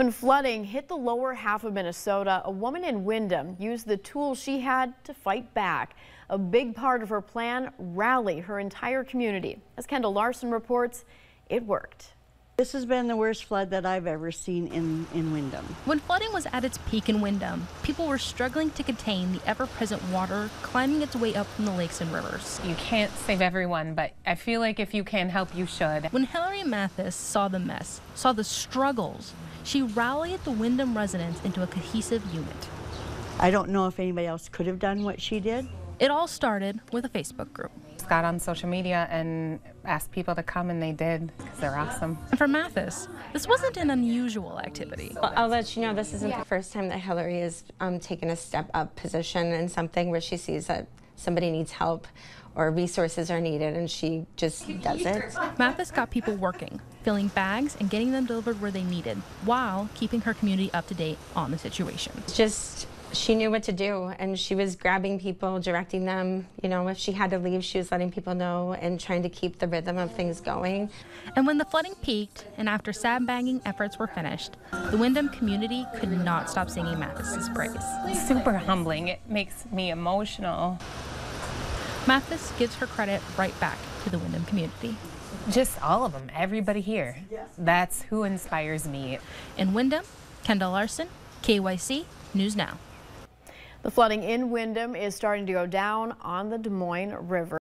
When flooding hit the lower half of Minnesota, a woman in Windom used the tools she had to fight back. A big part of her plan, rally her entire community. As Kendall Larson reports, it worked. This has been the worst flood that I've ever seen in, in Windom. When flooding was at its peak in Windom, people were struggling to contain the ever-present water climbing its way up from the lakes and rivers. You can't save everyone, but I feel like if you can help, you should. When Hillary Mathis saw the mess, saw the struggles, she rallied the Windom residents into a cohesive unit. I don't know if anybody else could have done what she did. It all started with a Facebook group. Got on social media and asked people to come, and they did because they're awesome. And for Mathis, this wasn't an unusual activity. Well, I'll let you know this isn't the first time that Hillary has um, taken a step up position in something where she sees that somebody needs help or resources are needed and she just does it. Mathis got people working, filling bags and getting them delivered where they needed while keeping her community up to date on the situation. Just she knew what to do and she was grabbing people, directing them. You know, if she had to leave, she was letting people know and trying to keep the rhythm of things going. And when the flooding peaked and after sandbagging efforts were finished, the Windom community could not stop singing Mathis's praise. Super humbling. It makes me emotional. Mathis gives her credit right back to the Windom community. Just all of them, everybody here. That's who inspires me. In Windom, Kendall Larson, KEYC News Now. The flooding in Windom is starting to go down on the Des Moines River.